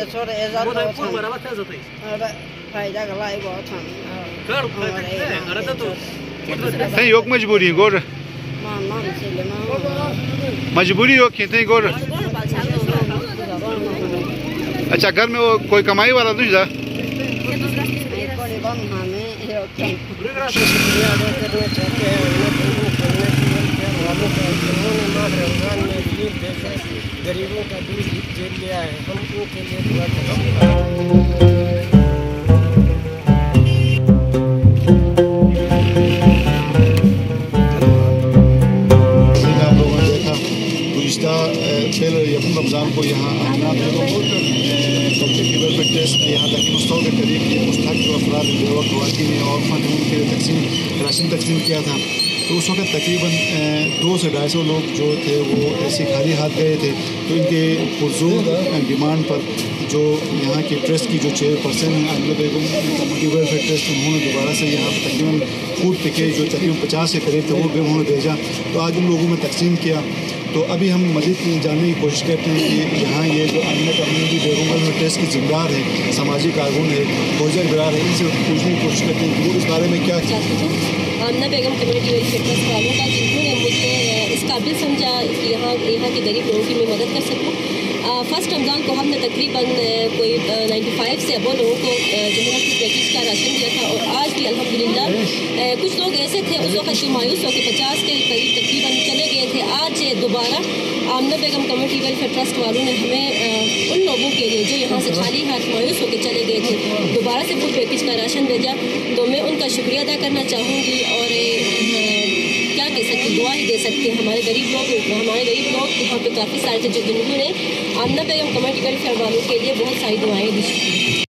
دسو رے مرا یوک مجبوری گور مان مان مان مجبوری ہو کہ گور اچھا گھر میں وہ کوئی کمائی والا نہیں تھا غریبوں کا جنہوں نے ماں رمضان میں دیر دیکھے غریبوں کا دل جیت گیا ہے ہم ان کے لیے دعا کریں یقین رمضان کو یہاں آنا جی، سب سے قبل ٹیسٹ یہاں تک سو کے قریب یہ مستحق جو افراد جو خواتین اور خاتون کے تقسیم راشن تقسیم کیا تھا۔ تو اس وقت تقریباً دو سے ڈھائی سو لوگ جو تھے، وہ ایسے خالی ہاتھ گئے تھے۔ تو ان کے پرزور ڈیمانڈ پر جو یہاں کے ٹرسٹ کی جو چیئر پرسن ہیں کمیونٹی ویلفیئر ٹرسٹ، انہوں نے دوبارہ سے یہاں تقریباً فوڈ پیکیج جو تقریباً پچاس کے قریب تھے وہ بھی انہوں نے بھیجا۔ تو آج ان لوگوں میں تقسیم کیا۔ تو ابھی ہم مزید جاننے کی کوشش کرتے ہیں کہ یہاں یہ جو امن کمیونٹی بیرون میں ٹیسٹ کی ذمہ دار ہے، سماجی کارکن ہے، فوجی گرار ہے، ان سے پوچھنے کی کوشش کرتے ہیں وہ اس بارے میں کیا آمنہ جی، بیگم کمیونٹی کا جنہوں نے مجھے اس قابل سمجھا کہ یہاں یہاں کے غریب لوگوں کی میں مدد کر سکوں؟ فرسٹ رمضان کو ہم نے تقریباً کوئی نائنٹی فائیو سے ابو لوگوں کو جو ہے کچھ پیکج کا راشن دیا تھا اور آج بھی الحمد للہ کچھ لوگ ایسے تھے اس وقت مایوس ہو کے پچاس کے قریب تقریباً چلے گئے تھے، آج دوبارہ آمنہ بیگم کمیونٹی ویلفیئر ٹرسٹ والوں نے ہمیں ان لوگوں کے لیے جو یہاں سے خالی ہاتھ مایوس ہو کے چلے گئے تھے، دوبارہ سے فوڈ پیکج کا راشن بھیجا۔ تو میں ان کا شکریہ ادا کرنا چاہوں گی اور دے سکتے دعا ہی دے سکتے ہمارے غریب لوگ ہمارے غریب لوگ یہاں پہ کافی سارے تھے جنہوں نے آمنا پیغام کمیٹی کر والوں کے لیے بہت ساری دعائیں دی۔